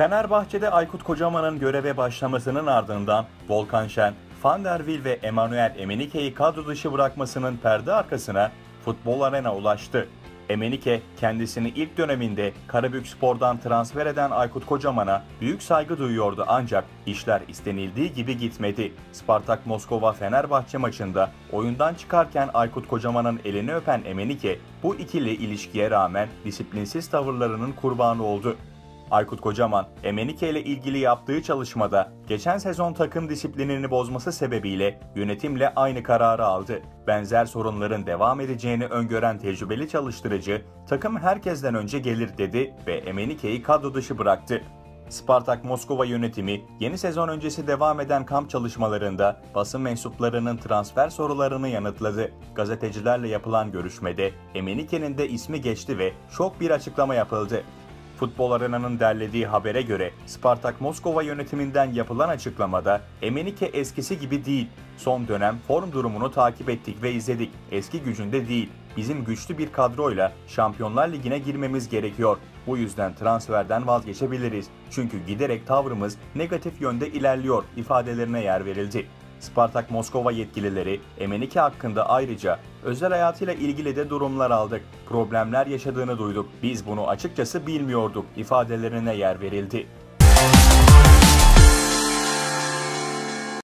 Fenerbahçe'de Aykut Kocaman'ın göreve başlamasının ardından Volkan Şen, Van der Wiel ve Emmanuel Emenike'yi kadro dışı bırakmasının perde arkasına futbol arena ulaştı. Emenike kendisini ilk döneminde Karabükspor'dan transfer eden Aykut Kocaman'a büyük saygı duyuyordu ancak işler istenildiği gibi gitmedi. Spartak Moskova Fenerbahçe maçında oyundan çıkarken Aykut Kocaman'ın elini öpen Emenike bu ikili ilişkiye rağmen disiplinsiz tavırlarının kurbanı oldu. Aykut Kocaman, Emenike ile ilgili yaptığı çalışmada geçen sezon takım disiplinini bozması sebebiyle yönetimle aynı kararı aldı. Benzer sorunların devam edeceğini öngören tecrübeli çalıştırıcı, takım herkesten önce gelir dedi ve Emenike'yi kadro dışı bıraktı. Spartak Moskova yönetimi yeni sezon öncesi devam eden kamp çalışmalarında basın mensuplarının transfer sorularını yanıtladı. Gazetecilerle yapılan görüşmede Emenike'nin de ismi geçti ve şok bir açıklama yapıldı. Futbol Arena'nın derlediği habere göre Spartak Moskova yönetiminden yapılan açıklamada Emenike eskisi gibi değil. Son dönem form durumunu takip ettik ve izledik. Eski gücünde değil. Bizim güçlü bir kadroyla Şampiyonlar Ligi'ne girmemiz gerekiyor. Bu yüzden transferden vazgeçebiliriz. Çünkü giderek tavrımız negatif yönde ilerliyor ifadelerine yer verildi. Spartak Moskova yetkilileri Emenike hakkında ayrıca özel hayatıyla ilgili de durumlar aldık. Problemler yaşadığını duyduk. Biz bunu açıkçası bilmiyorduk ifadelerine yer verildi.